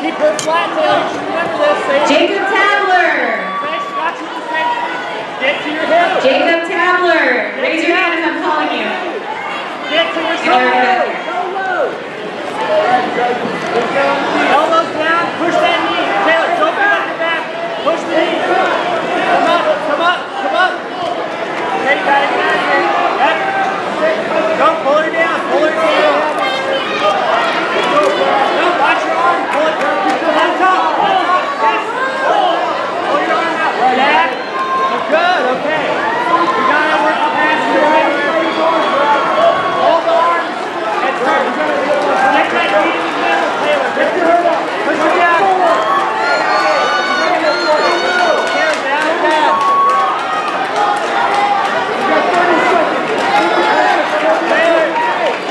Good flat tail. You should remember this. Jacob Tabler. Nice. Got you the same. Get to your. Jacob Tabler. Raise your hand if I'm calling you. Get to your we go. Elbows down. Push that knee. Taylor, don't go up your back. Push the knee. Come up. Come up. Come up. Okay, you got it. Get out of here. Yep. Don't pull her down. Pull her down. No, watch your arm. Pull it. On top. On top. Yes. Pull your arm out. Back. Good. Okay. You got to work the pass to your head. Hold the arms. And turn. Get that knee in the middle, Taylor. Get your head up. Push it down. Taylor, down, down. Taylor,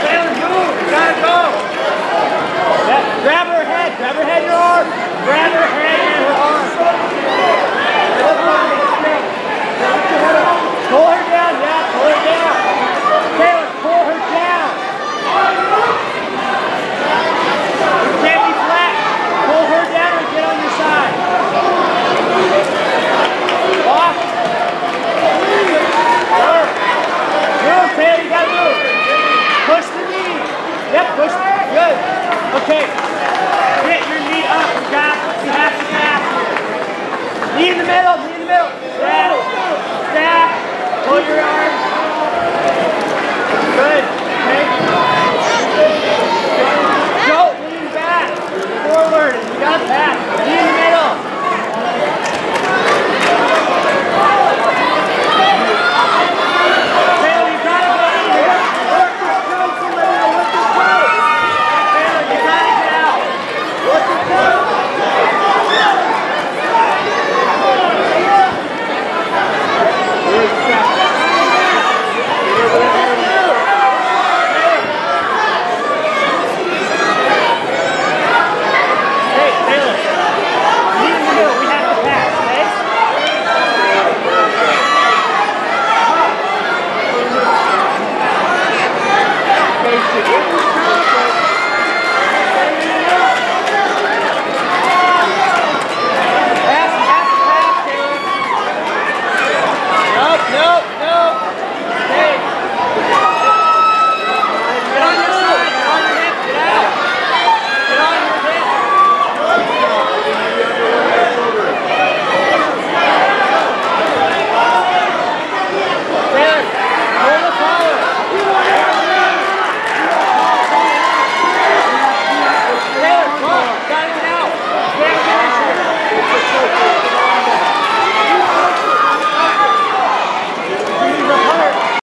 Taylor, move. You gotta go. Yeah, Grab Grab her head, your arm. Grab her head and her arm. Pull her down. Yeah, pull her down. Taylor, pull her down. Can't be flat. Pull her down and get on your side. Off. Move. Move, Taylor. You gotta move. Push the knee. Yep, push. Good. Okay. Get your knee up. You got. You have to pass here. Knee in the middle. Knee in the middle. Step. Step. Pull